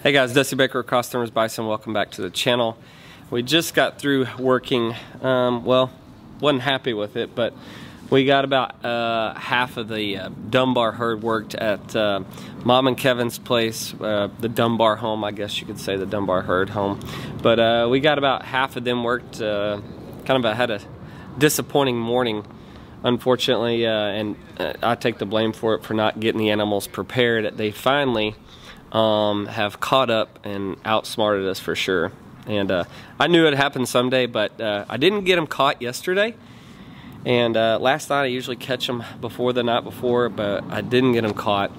Hey guys, Dusty Baker, Cross Timbers Bison. Welcome back to the channel. We just got through working, um, well, wasn't happy with it, but we got about uh, half of the uh, Dunbar herd worked at uh, Mom and Kevin's place, uh, the Dunbar home, I guess you could say the Dunbar herd home. But uh, we got about half of them worked, uh, kind of had a disappointing morning, unfortunately, and I take the blame for it for not getting the animals prepared. They finally um, have caught up and outsmarted us for sure. And I knew it would happen someday, but I didn't get them caught yesterday. And uh, last night I usually catch them before the night before, but I didn't get them caught.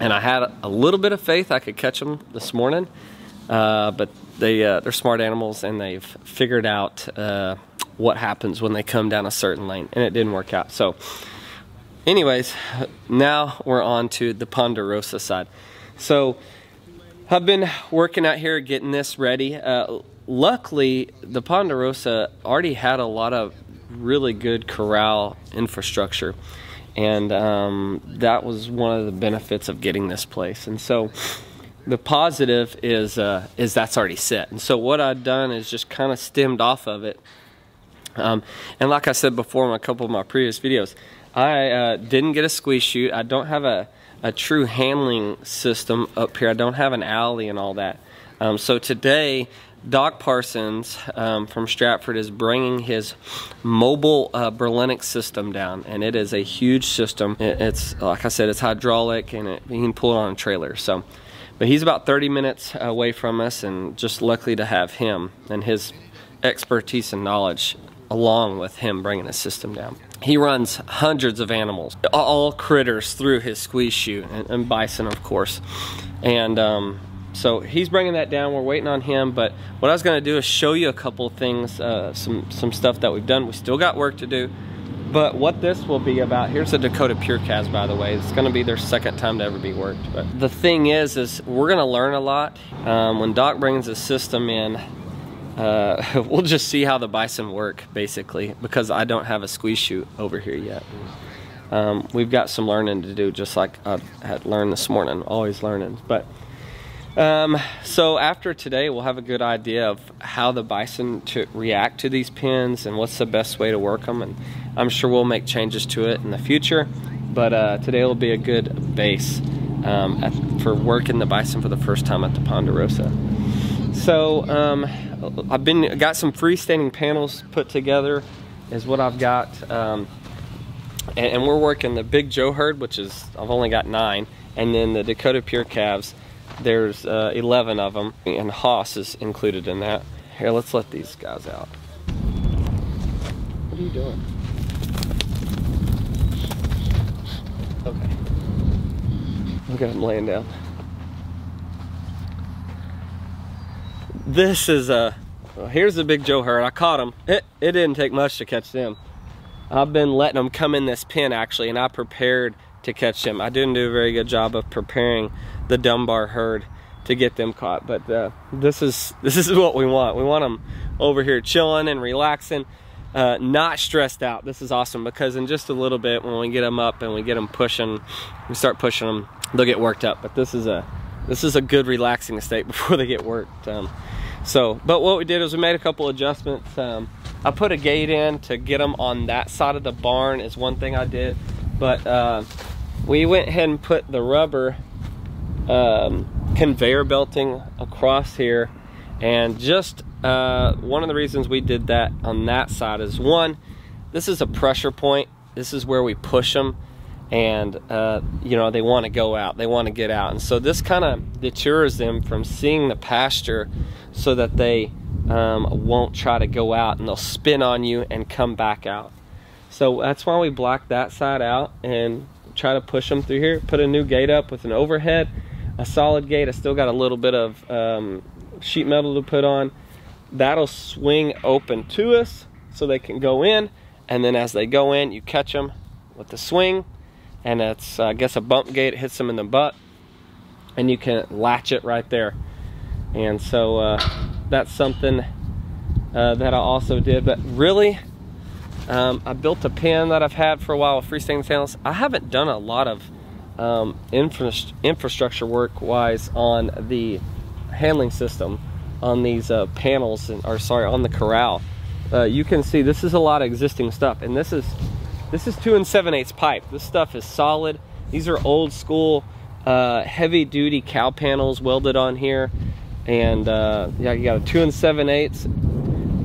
And I had a little bit of faith I could catch them this morning, uh, but they uh, they're smart animals and they've figured out uh, what happens when they come down a certain lane, and it didn't work out. So, anyways, now we're on to the Ponderosa side. So, I've been working out here getting this ready. Uh, luckily, the Ponderosa already had a lot of really good corral infrastructure. And um, that was one of the benefits of getting this place. And so the positive is, uh, is that's already set. And so what I've done is just kind of stemmed off of it. Um, and like I said before in a couple of my previous videos, I uh, didn't get a squeeze chute. I don't have a, a true handling system up here. I don't have an alley and all that. Um, so today Doc Parsons um, from Stratford is bringing his mobile uh, Berlinic system down, and it is a huge system. it's like I said, it's hydraulic, and it, you can pull it on a trailer. So, but he's about 30 minutes away from us, and just lucky to have him and his expertise and knowledge along with him bringing his system down. He runs hundreds of animals, all critters through his squeeze chute, and, and bison, of course, and. Um, so he's bringing that down. We're waiting on him. But what I was going to do is show you a couple things, uh, some some stuff that we've done. We still got work to do. But what this will be about, here's a Dakota Pure Calves, by the way. It's gonna be their second time to ever be worked. But the thing is, is we're gonna learn a lot. Um, when Doc brings his system in, uh, we'll just see how the bison work, basically, because I don't have a squeeze chute over here yet. Um, we've got some learning to do, just like I had learned this morning, always learning. But um, so after today, we'll have a good idea of how the bison to react to these pins and what's the best way to work them. And I'm sure we'll make changes to it in the future. But uh, today will be a good base um, at, for working the bison for the first time at the Ponderosa. So um, I've been got some freestanding panels put together is what I've got. Um, and, and we're working the Big Joe herd, which is, I've only got nine, and then the Dakota Pure Calves there's uh, 11 of them, and Hoss is included in that. Here, let's let these guys out. What are you doing? Okay. Look at him laying down. This is a, well, here's the big Joe herd. I caught him. It, it didn't take much to catch them. I've been letting them come in this pen actually, and I prepared to catch them. I didn't do a very good job of preparing the Dunbar herd to get them caught. But uh, this is this is what we want. We want them over here chilling and relaxing, uh, not stressed out. This is awesome because in just a little bit when we get them up and we get them pushing, we start pushing them, they'll get worked up. But this is a this is a good relaxing state before they get worked. Um, so, but what we did is we made a couple adjustments. Um, I put a gate in to get them on that side of the barn is one thing I did. But uh, we went ahead and put the rubber um, conveyor belting across here and just uh, one of the reasons we did that on that side is one this is a pressure point this is where we push them and uh, you know they want to go out they want to get out and so this kind of deters them from seeing the pasture so that they um, won't try to go out and they'll spin on you and come back out so that's why we block that side out and try to push them through here put a new gate up with an overhead a solid gate. I still got a little bit of um, sheet metal to put on. That'll swing open to us so they can go in. And then as they go in, you catch them with the swing. And it's, I guess, a bump gate. It hits them in the butt. And you can latch it right there. And so uh, that's something uh, that I also did. But really, um, I built a pen that I've had for a while with freestanding stainless. I haven't done a lot of um, infra infrastructure work wise on the handling system on these uh, panels, and, or sorry, on the corral, uh, you can see this is a lot of existing stuff, and this is this is two and seven eighths pipe. This stuff is solid. These are old school, uh, heavy duty cow panels welded on here, and uh, yeah, you got a two and seven eighths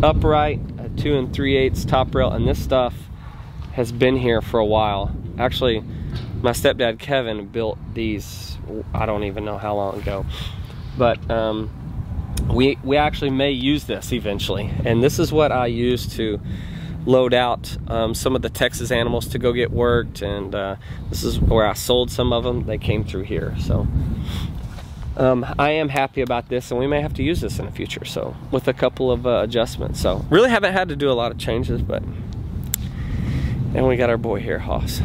upright, a two and three eighths top rail, and this stuff has been here for a while. Actually, my stepdad Kevin built these. I don't even know how long ago, but um, we we actually may use this eventually, and this is what I use to load out um, some of the Texas animals to go get worked, and uh, this is where I sold some of them. They came through here, so. Um, I am happy about this and we may have to use this in the future so with a couple of uh, adjustments so really haven't had to do a lot of changes but and we got our boy here Hoss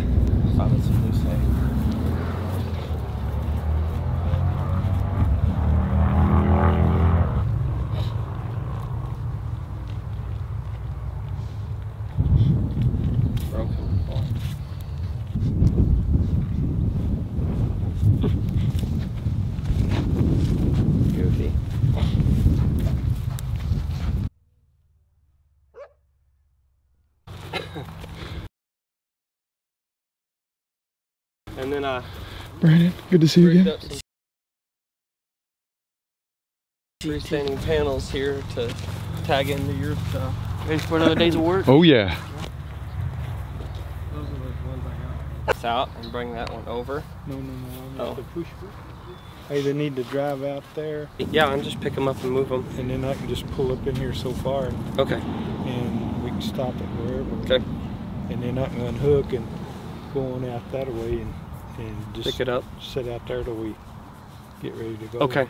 And then Brandon, good to see you again. freestanding panels here to tag into your stuff. Ready for another day's work? Oh yeah. Those are the ones I got. This out and bring that one over. No, no, no. I'm Oh. the push. I either need to drive out there Yeah, I'm just pick them up and move them. and then I can just pull up in here so far Okay. and we can stop it wherever. Okay. And then I can unhook and go on out that way and, and just Pick it up. sit out there till we get ready to go. Okay.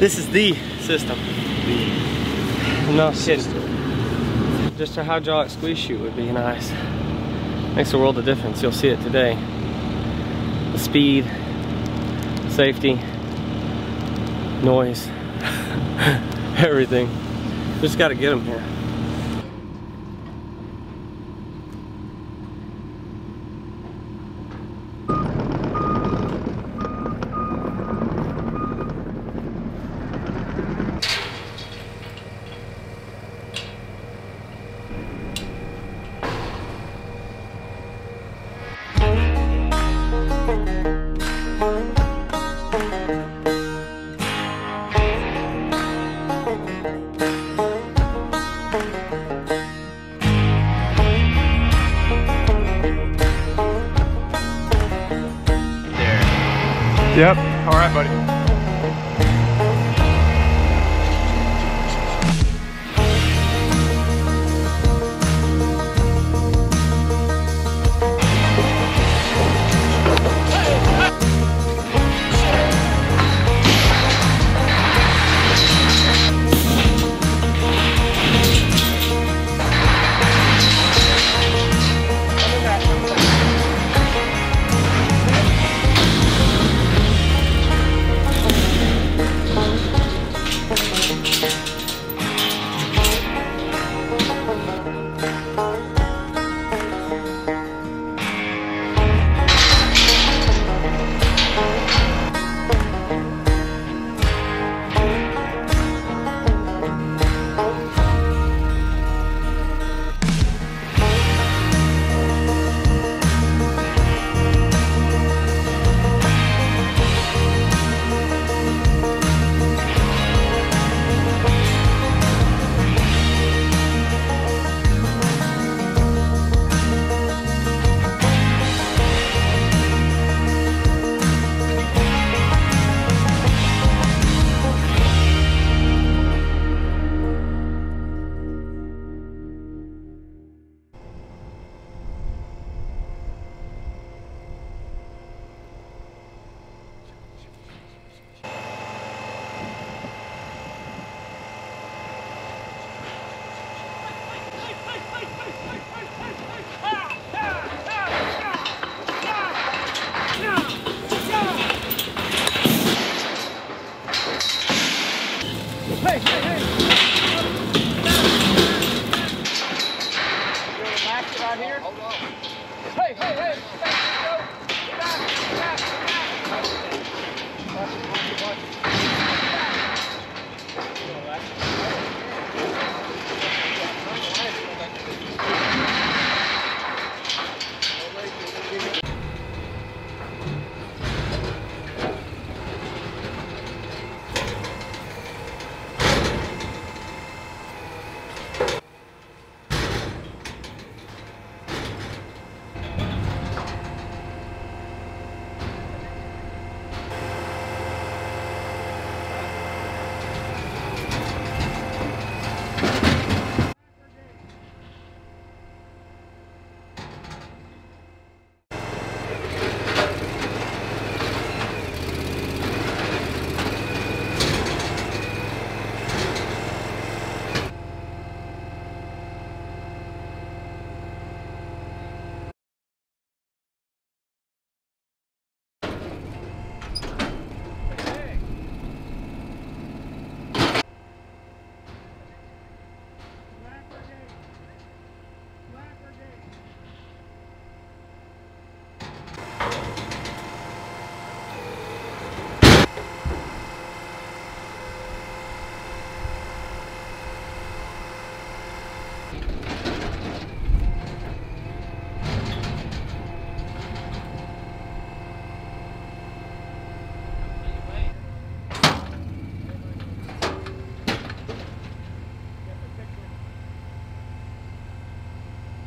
This is the system. No shit. Just a hydraulic squeeze chute would be nice. Makes a world of difference. You'll see it today. The speed, safety, noise, everything. Just got to get them here.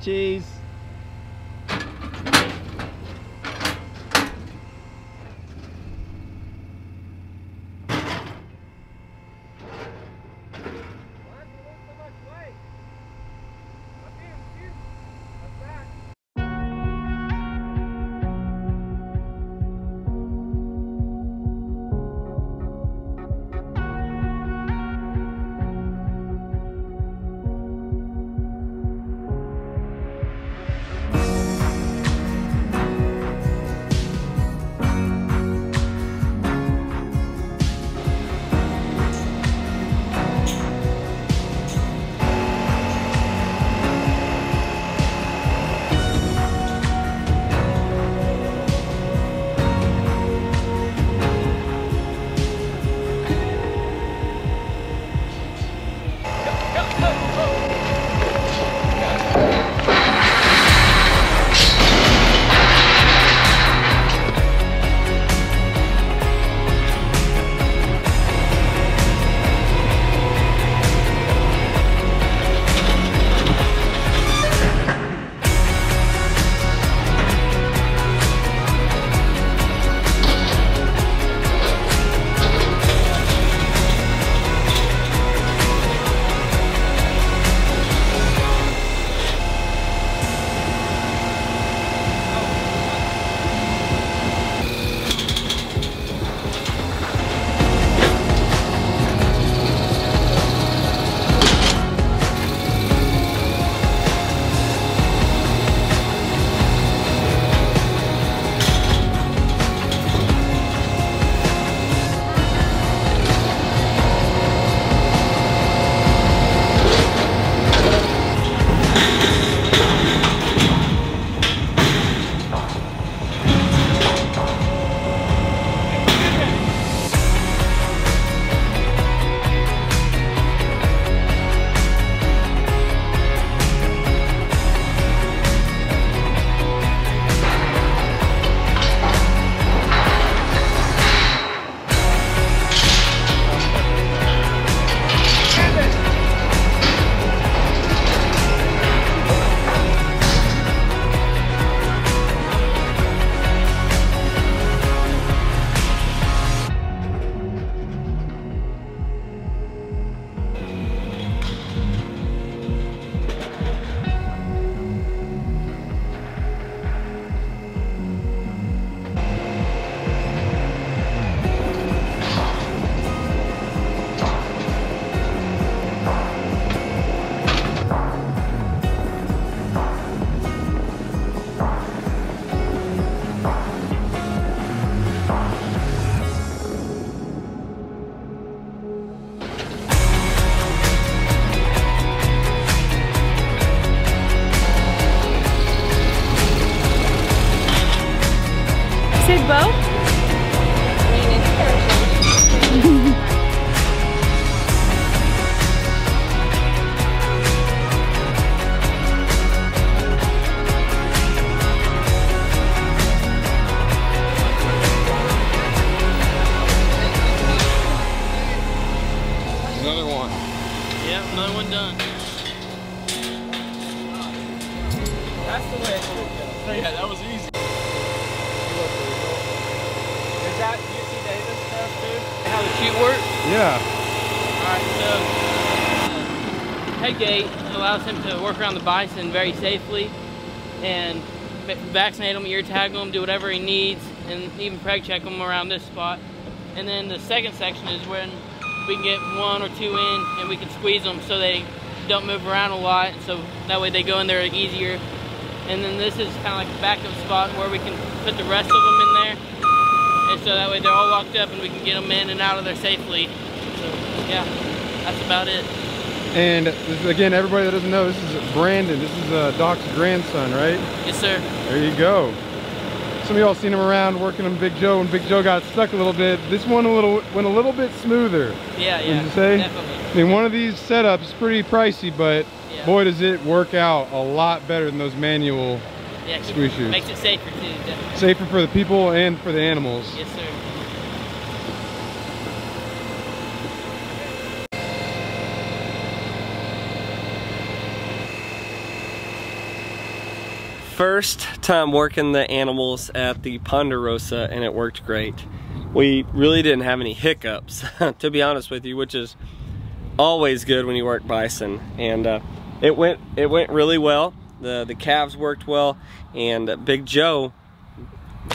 Cheese. Around the bison very safely and vaccinate him, ear tag him, do whatever he needs, and even preg check him around this spot. And then the second section is when we can get one or two in and we can squeeze them so they don't move around a lot, so that way they go in there easier. And then this is kind of like a backup spot where we can put the rest of them in there. And so that way they're all locked up and we can get them in and out of there safely. So yeah, that's about it. And is, again, everybody that doesn't know, this is Brandon. This is uh, Doc's grandson, right? Yes, sir. There you go. Some of y'all seen him around working on Big Joe, and Big Joe got stuck a little bit. This one a little went a little bit smoother. Yeah, Would yeah. you say? Definitely. I mean, one of these setups is pretty pricey, but Yeah. boy, does it work out a lot better than those manual. Yeah, Squeeze chutes. Makes it safer too. Definitely. Safer for the people and for the animals. Yes, sir. First time working the animals at the Ponderosa and it worked great. We really didn't have any hiccups, to be honest with you, which is always good when you work bison. And uh, it went it went really well. The the calves worked well, and Big Joe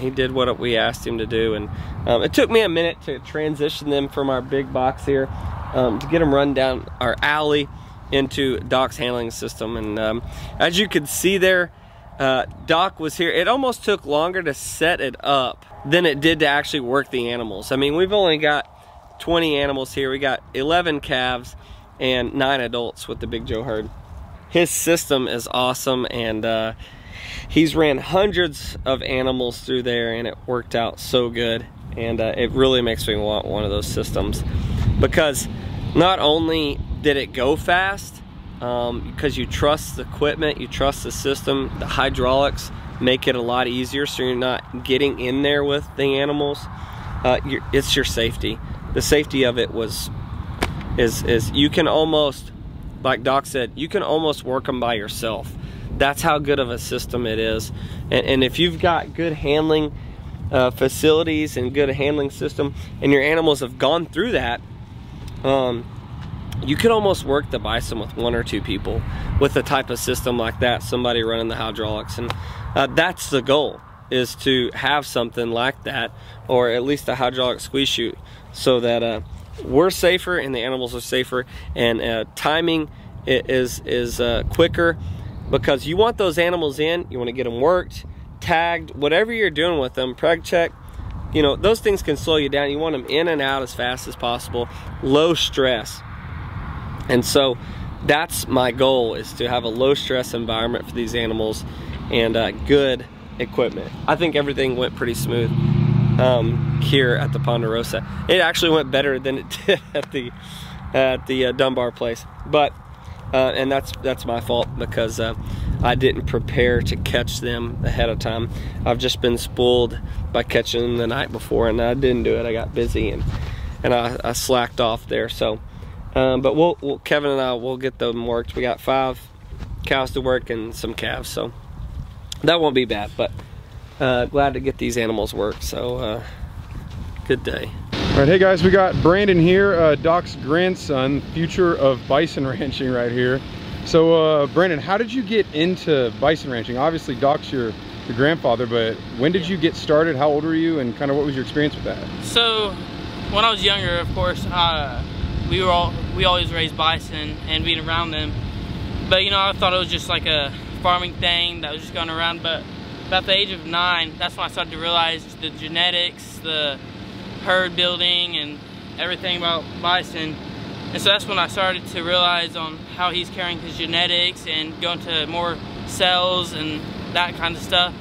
he did what we asked him to do. And um, it took me a minute to transition them from our big box here um, to get them run down our alley into Doc's handling system. And um, as you can see there, uh, Doc was here. It almost took longer to set it up than it did to actually work the animals. I mean, we've only got 20 animals here. We got 11 calves and nine adults with the Big Joe herd. His system is awesome and uh, he's ran hundreds of animals through there and it worked out so good. And uh, it really makes me want one of those systems because not only did it go fast, um, because you trust the equipment, you trust the system, the hydraulics make it a lot easier so you're not getting in there with the animals. Uh, it's your safety. The safety of it was is is you can almost like Doc said, you can almost work them by yourself. That's how good of a system it is. And, and if you've got good handling uh, facilities and good handling system, and your animals have gone through that, um, you could almost work the bison with one or two people with a type of system like that. Somebody running the hydraulics, and uh, that's the goal is to have something like that, or at least a hydraulic squeeze chute, so that uh, we're safer and the animals are safer, and uh, timing is is uh, quicker because you want those animals in. You want to get them worked, tagged, whatever you're doing with them. Preg check. You know those things can slow you down. You want them in and out as fast as possible, low stress. And so that's my goal is to have a low stress environment for these animals and uh, good equipment. I think everything went pretty smooth um, here at the Ponderosa. It actually went better than it did at the at the uh, Dunbar place, but uh, and that's that's my fault because uh, I didn't prepare to catch them ahead of time. I've just been spoiled by catching them the night before, and I didn't do it. I got busy and and I, I slacked off there. So, um, but we'll, we'll Kevin and I will get them worked. We got five cows to work and some calves, so that won't be bad. But uh, glad to get these animals worked. So, uh, good day. All right, hey guys, we got Brandon here, uh, Doc's grandson, future of bison ranching right here. So, uh, Brandon, how did you get into bison ranching? Obviously, Doc's your, your grandfather, but when did you get started? How old were you, and kind of what was your experience with that? So, when I was younger, of course, uh, we were all we always raised bison and being around them. But you know, I thought it was just like a farming thing that was just going around. But about the age of nine, that's when I started to realize the genetics, the herd building, and everything about bison. And so that's when I started to realize on how he's carrying his genetics and going to more cells and that kind of stuff.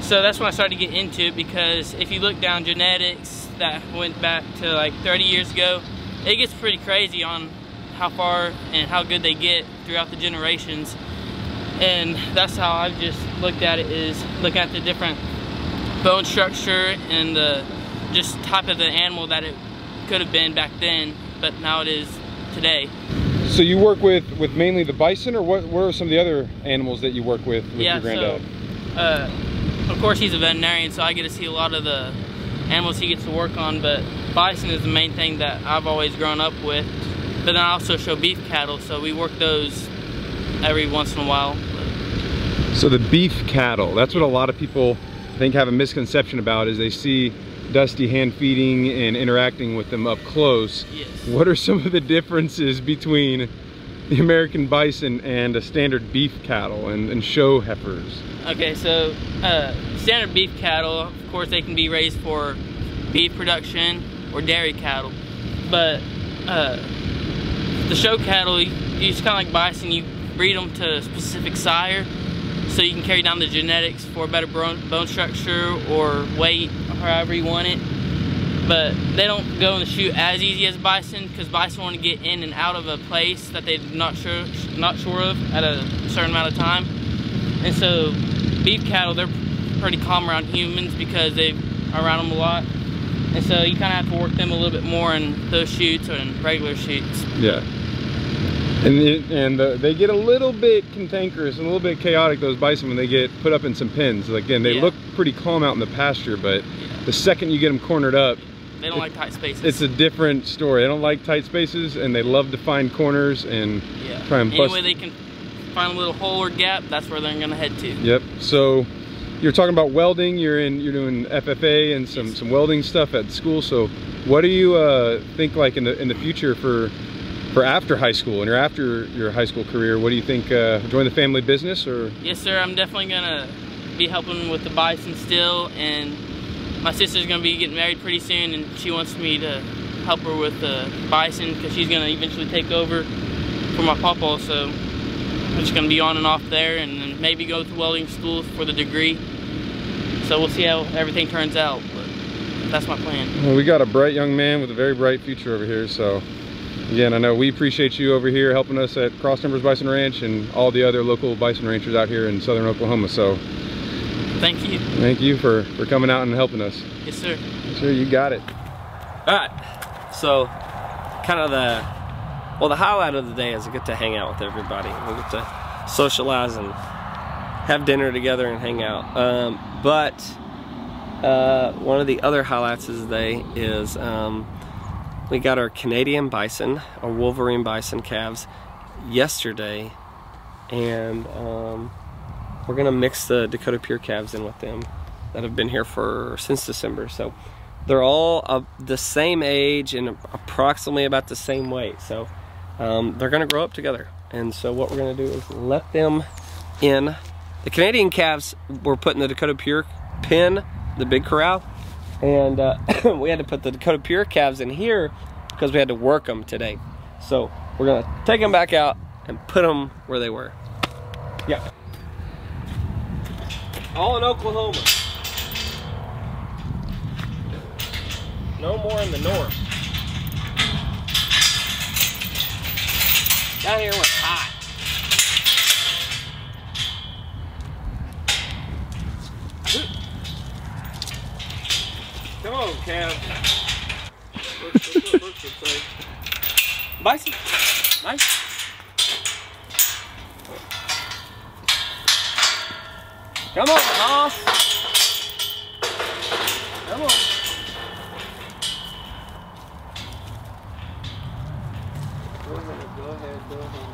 So that's when I started to get into it because if you look down genetics that went back to like 30 years ago, it gets pretty crazy on how far and how good they get throughout the generations. And that's how I've just looked at it is look at the different bone structure and the just type of the animal that it could have been back then, but now it is today. So you work with with mainly the bison, or what? What are some of the other animals that you work with with yeah, your granddad? So, uh, of course, he's a veterinarian, so I get to see a lot of the animals he gets to work on. But bison is the main thing that I've always grown up with. But then I also show beef cattle, so we work those every once in a while. So the beef cattle, that's what a lot of people I think have a misconception about is they see Dusty hand feeding and interacting with them up close. Yes. What are some of the differences between the American bison and a standard beef cattle and, and show heifers? Okay, so uh, standard beef cattle, of course, they can be raised for beef production or dairy cattle. But uh, the show cattle, it's kind of like bison, you breed them to a specific sire so you can carry down the genetics for better bone structure or weight, however you want it. But they don't go in the chute as easy as bison because bison want to get in and out of a place that they're not sure, not sure of at a certain amount of time. And so beef cattle, they're pretty calm around humans because they are around them a lot. And so you kind of have to work them a little bit more in those chutes or in regular chutes. Yeah. And, it, and uh, they get a little bit cantankerous and a little bit chaotic, those bison, when they get put up in some pens. Again, they Yeah. look pretty calm out in the pasture, but Yeah. the second you get them cornered up, They don't like tight spaces. it's a different story. They don't like tight spaces and they love to find corners and yeah. try and bust. Anyway, they can find a little hole or gap, that's where they're gonna head to. Yep. So you're talking about welding. You're in. You're doing FFA and some some welding stuff at school. So what do you uh, think like in the in the future for for after high school and your after your high school career? What do you think? Uh, join the family business or? Yes, sir. I'm definitely gonna be helping with the bison still, and my sister's gonna be getting married pretty soon, and she wants me to help her with the bison because she's gonna eventually take over for my papa. So I'm just gonna be on and off there, and then maybe go to welding school for the degree. So we'll see how everything turns out, but that's my plan. Well, we got a bright young man with a very bright future over here. So again, I know we appreciate you over here helping us at Cross Timbers Bison Ranch and all the other local bison ranchers out here in southern Oklahoma. So Thank you. thank you for for coming out and helping us. Yes, sir. Sure, you got it. All right, so kind of the well, the highlight of the day is I get to hang out with everybody. We get to socialize and have dinner together and hang out. Um, but uh, one of the other highlights of the day is um, we got our Canadian bison, our Wolverine bison calves, yesterday, and um, we're gonna mix the Dakota Pure calves in with them that have been here for since December. So they're all of the same age and approximately about the same weight. So um, they're gonna grow up together. And so what we're gonna do is let them in. The Canadian calves were put in the Dakota Pure pen, the big corral, and uh, we had to put the Dakota Pure calves in here because we had to work them today. So we're gonna take them back out and put them where they were. Yeah. All in Oklahoma. No more in the north. Down here was hot. Come on, Cam. Bison. Nice. Come on, boss. Come on. Go ahead, go ahead, go ahead.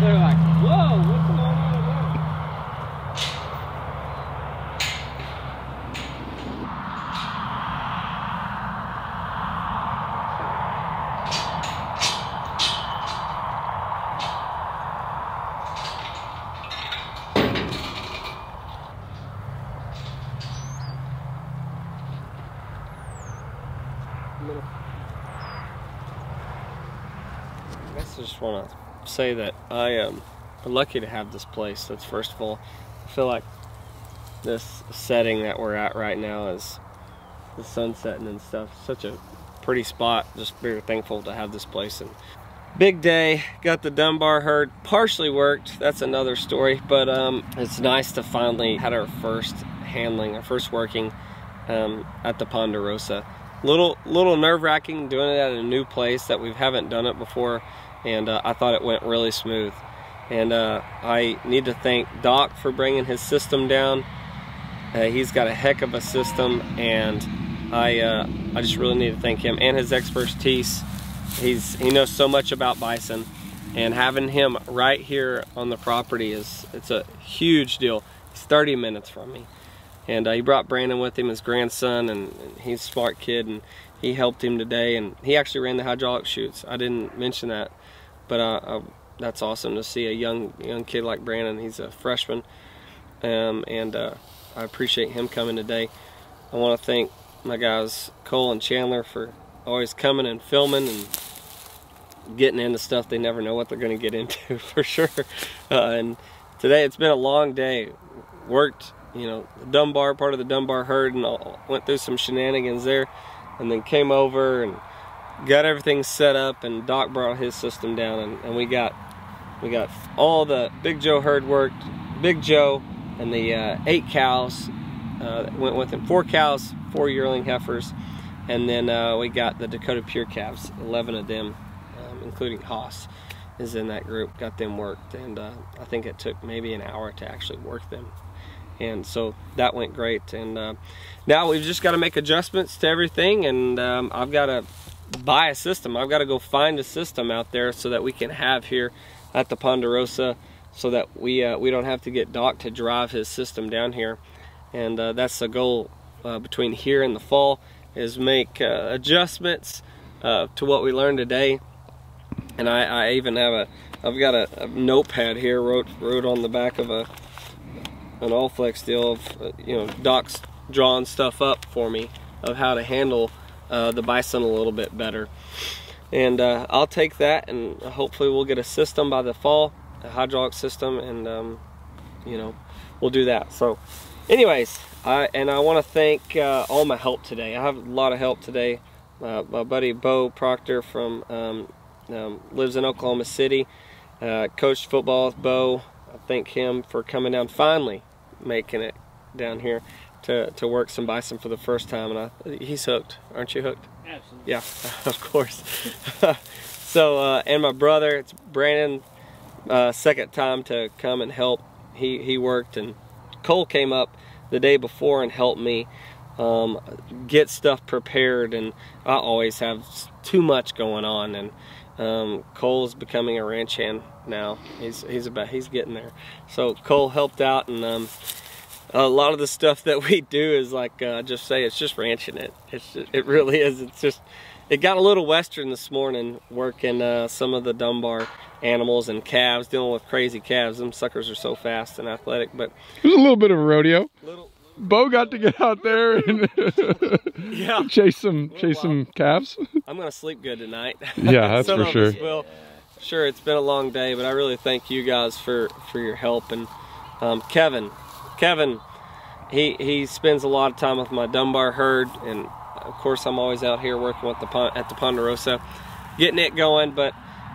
They're like, whoa, what's going on over there? Want to say that I am lucky to have this place. That's first of all. I feel like this setting that we're at right now is the sun setting and stuff. Such a pretty spot. Just very thankful to have this place. And big day. Got the Dunbar herd partially worked. That's another story. But um, it's nice to finally had our first handling, our first working um, at the Ponderosa. Little little nerve wracking doing it at a new place that we haven't done it before, and uh, I thought it went really smooth. And uh, I need to thank Doc for bringing his system down. Uh, he's got a heck of a system, and I uh, I just really need to thank him and his expertise. He's he knows so much about bison, and having him right here on the property is it's a huge deal. He's 30 minutes from me. And uh, he brought Brandon with him, his grandson, and, and, he's a smart kid, and he helped him today. And he actually ran the hydraulic chutes. I didn't mention that, but uh, uh, that's awesome to see a young young kid like Brandon. He's a freshman, um, and uh, I appreciate him coming today. I want to thank my guys Cole and Chandler for always coming and filming and getting into stuff they never know what they're going to get into for sure. Uh, and today it's been a long day. Worked you know, Dunbar, part of the Dunbar herd, and all, went through some shenanigans there, and then came over and got everything set up, and Doc brought his system down, and, and we got we got all the Big Joe herd worked, Big Joe, and the uh, eight cows uh, went with him, four cows, four yearling heifers, and then uh, we got the Dakota Pure calves, 11 of them, um, including Hoss is in that group, got them worked, and uh, I think it took maybe an hour to actually work them. And so that went great and uh, now we've just got to make adjustments to everything and um, I've got to buy a system. I've got to go find a system out there so that we can have here at the Ponderosa so that we uh, we don't have to get Doc to drive his system down here. And uh, that's the goal uh, between here and the fall is make uh, adjustments uh, to what we learned today. And I, I even have a I've got a, a notepad here wrote wrote on the back of a an Allflex deal of, uh, you know, Doc's drawing stuff up for me of how to handle uh, the bison a little bit better. And uh, I'll take that and hopefully we'll get a system by the fall, a hydraulic system, and um, you know, we'll do that. So anyways, I, and I want to thank uh, all my help today. I have a lot of help today. My buddy Bo Proctor from um, um, lives in Oklahoma City, uh, coached football with Bo. I thank him for coming down finally making it down here to, to work some bison for the first time, and I, he's hooked. Aren't you hooked? Absolutely. Yeah, of course. so, uh, and my brother, it's Brandon, uh, second time to come and help. He, he worked, and Cole came up the day before and helped me um, get stuff prepared, and I always have too much going on, and um, Cole's becoming a ranch hand now. He's he's about he's getting there. So Cole helped out, and um, a lot of the stuff that we do is like uh, just say it's just ranching it. It's just, it really is. It's just it got a little western this morning working uh, some of the Dunbar animals and calves, dealing with crazy calves. Them suckers are so fast and athletic, but it was a little bit of a rodeo. Little, Bo got to get out there and yeah. chase some chase some calves. I'm gonna sleep good tonight. Yeah, that's Some for sure. us will. Sure, it's been a long day, but I really thank you guys for for your help and um, Kevin. Kevin, he he spends a lot of time with my Dunbar herd, and of course I'm always out here working with the at the Ponderosa, getting it going. But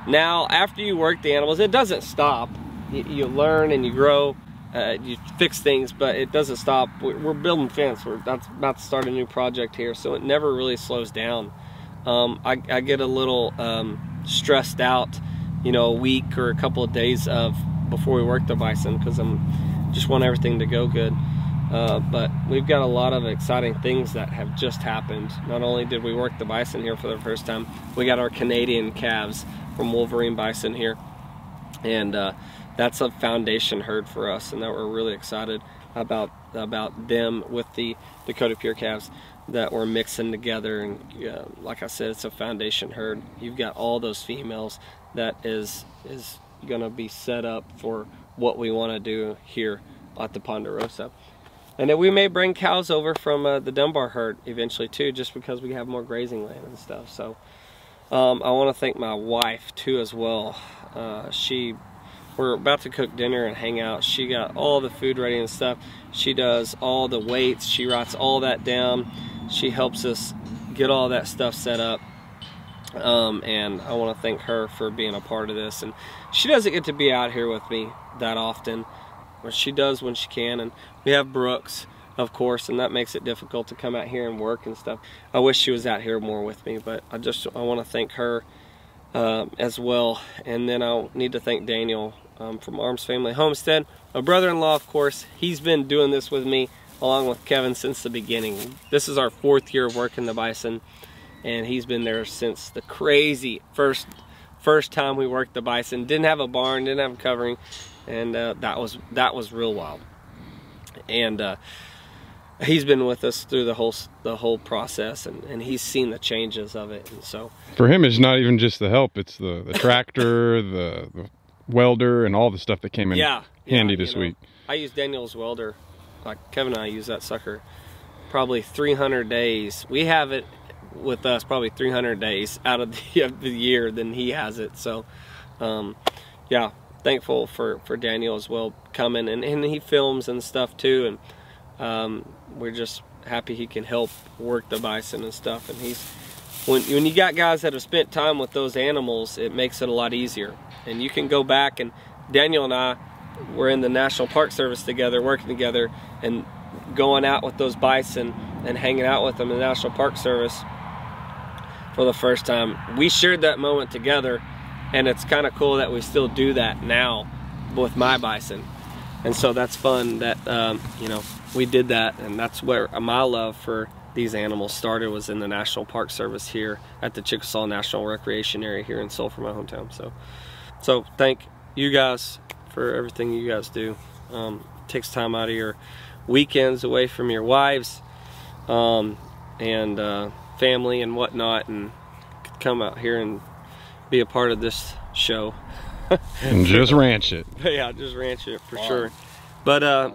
now, after you work the animals, it doesn't stop. You, you learn and you grow. Uh, you fix things, but it doesn't stop. We're, building fence. We're about to start a new project here, so it never really slows down. Um, I, I, get a little um, stressed out, you know, a week or a couple of days of before we work the bison because I'm just want everything to go good. Uh, but we've got a lot of exciting things that have just happened. Not only did we work the bison here for the first time, we got our Canadian calves from Wolverine Bison here, and uh, that's a foundation herd for us, and that we're really excited about about them with the Dakota Pure calves that we're mixing together. And uh, like I said, it's a foundation herd. You've got all those females that is is going to be set up for what we want to do here at the Ponderosa. And then we may bring cows over from uh, the Dunbar herd eventually too, just because we have more grazing land and stuff. So Um, I want to thank my wife too as well. Uh, she, we're about to cook dinner and hang out. She got all the food ready and stuff. She does all the weights. She writes all that down. She helps us get all that stuff set up. Um, and I want to thank her for being a part of this. And she doesn't get to be out here with me that often, but she does when she can. And we have Brooks, of course, and that makes it difficult to come out here and work and stuff. I wish she was out here more with me, but I just I want to thank her uh, as well. And then I need to thank Daniel um, from Arms Family Homestead. My brother-in-law, of course, he's been doing this with me along with Kevin since the beginning. This is our fourth year of working the bison and he's been there since the crazy first first time we worked the bison. Didn't have a barn, didn't have a covering, and uh, that was that was real wild. And uh, he's been with us through the whole the whole process, and, and he's seen the changes of it. And so for him, it's not even just the help; it's the the tractor, the, the welder, and all the stuff that came in yeah, handy yeah, this you know, week. I use Daniel's welder, like Kevin and I use that sucker probably 300 days. We have it with us probably 300 days out of the, of the year than he has it. So, um, yeah, thankful for, for Daniel as well coming and, and he films and stuff too. And um, we're just happy he can help work the bison and stuff. And he's, when, when you got guys that have spent time with those animals, it makes it a lot easier. And you can go back and Daniel and I were in the National Park Service together, working together and going out with those bison and hanging out with them in the National Park Service for the first time. We shared that moment together and it's kind of cool that we still do that now with my bison. And so that's fun that, um, you know, we did that and that's where my love for these animals started was in the National Park Service here at the Chickasaw National Recreation Area here in Sulphur, my hometown. So, so thank you guys for everything you guys do. Um, takes time out of your weekends away from your wives um, and uh, family and whatnot and come out here and be a part of this show. and just ranch it. yeah, just ranch it for fun. sure. But uh,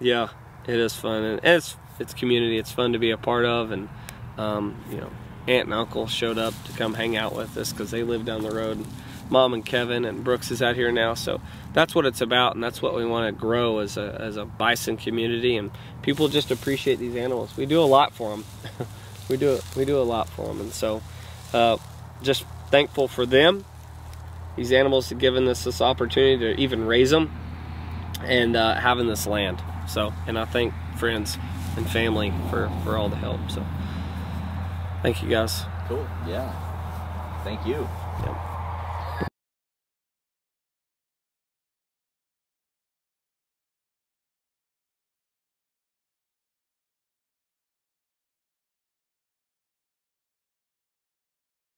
yeah, it is fun and it's it's community. It's fun to be a part of, and um, you know, aunt and uncle showed up to come hang out with us because they live down the road. Mom and Kevin and Brooks is out here now, so that's what it's about, and that's what we want to grow as a as a bison community. And people just appreciate these animals. We do a lot for them. we do we do a lot for them, and so uh, just thankful for them. These animals have given us this opportunity to even raise them and uh, having this land. So, and I thank friends and family for for all the help. So, thank you guys. Cool. Yeah. Thank you. Yep.